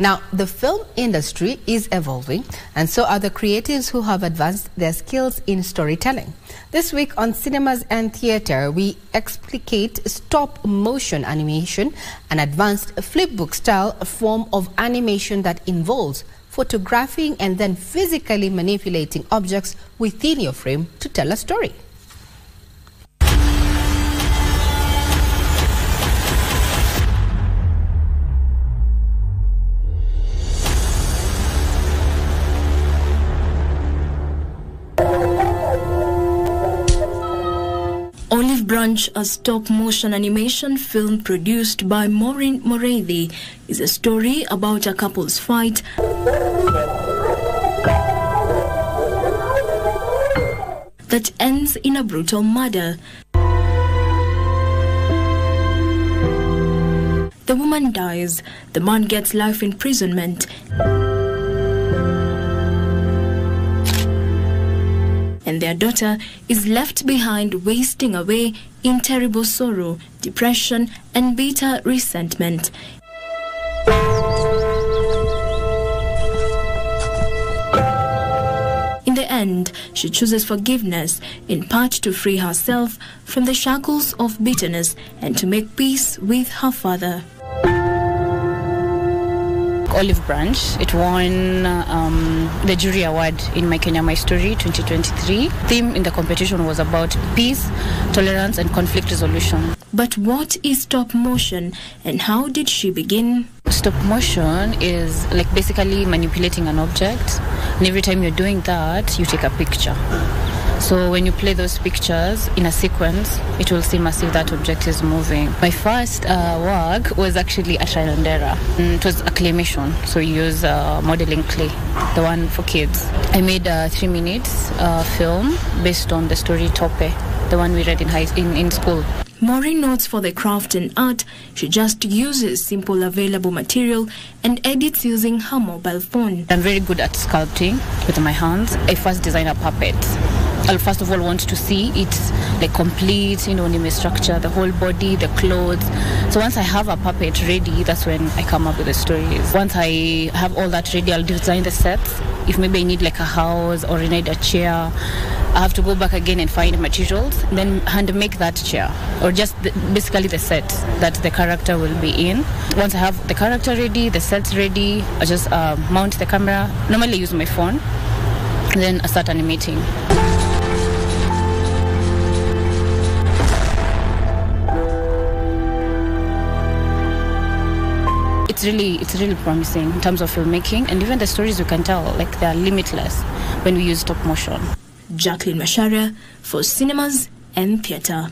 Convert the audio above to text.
Now, the film industry is evolving, and so are the creatives who have advanced their skills in storytelling. This week on Cinemas and Theatre, we explicate stop motion animation, an advanced flipbook style form of animation that involves photographing and then physically manipulating objects within your frame to tell a story. Olive Branch, a stop-motion animation film produced by Maureen Mureithi, is a story about a couple's fight that ends in a brutal murder. The woman dies, the man gets life imprisonment. And their daughter is left behind wasting away in terrible sorrow, depression, and bitter resentment. In the end, she chooses forgiveness, in part to free herself from the shackles of bitterness and to make peace with her father. Olive Branch. It won um, the jury award in My Kenya My Story 2023. Theme in the competition was about peace, tolerance, and conflict resolution. But what is stop motion and how did she begin? Stop motion is like basically manipulating an object, and every time you're doing that, you take a picture. So when you play those pictures in a sequence, it will seem as if that object is moving. My first uh, work was actually a and. Mm, it was a claymation, so you use uh, modeling clay, the one for kids. I made a three minutes uh, film based on the story Tope, the one we read in, high, in, in school. Maureen notes for the craft and art, she just uses simple available material and edits using her mobile phone. I'm very good at sculpting with my hands. I first designed a puppet. I'll first of all want to see it like complete, you know, anime structure, the whole body, the clothes. So once I have a puppet ready, that's when I come up with the stories. Once I have all that ready, I'll design the sets. If maybe I need like a house or I need a chair, I have to go back again and find materials, then hand make that chair or just the, basically the set that the character will be in. Once I have the character ready, the set ready, I just uh, mount the camera. Normally I use my phone, then I start animating. It's really it's really promising in terms of filmmaking and even the stories you can tell like they are limitless when we use stop motion. Jacqueline Macharia for cinemas and theatre.